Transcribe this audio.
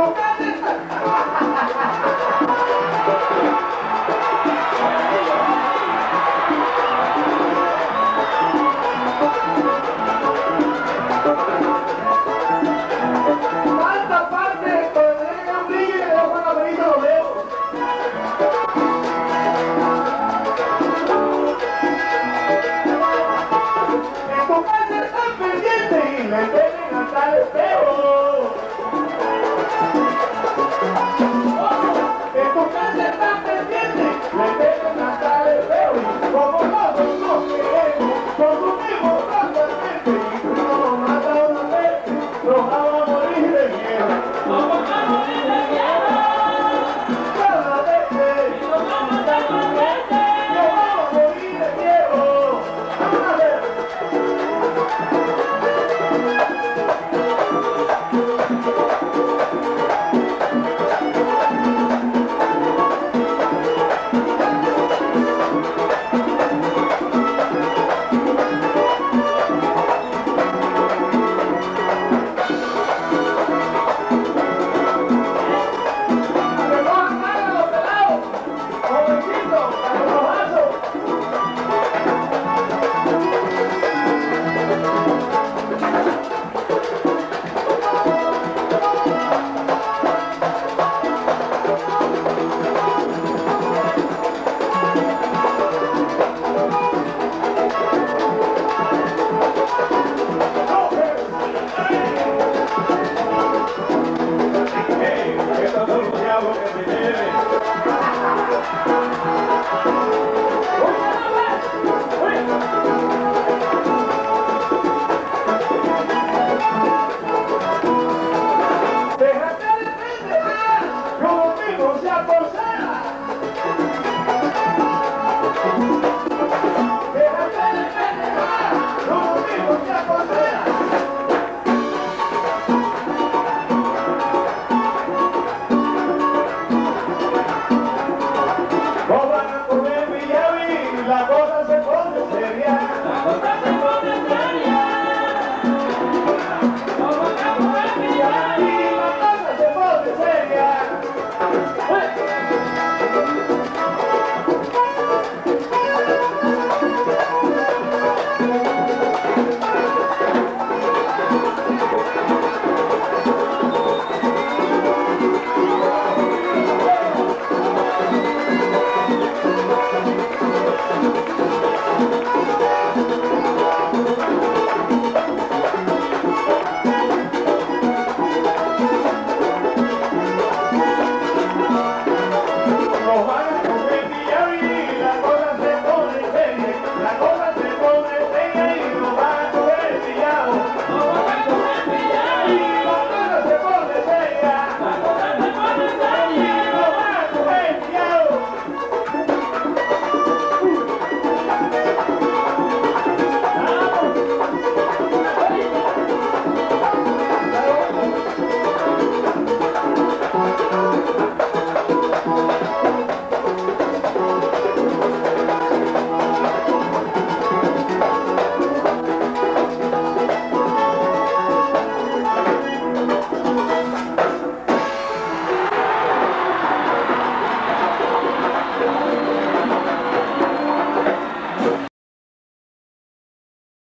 Cadê? La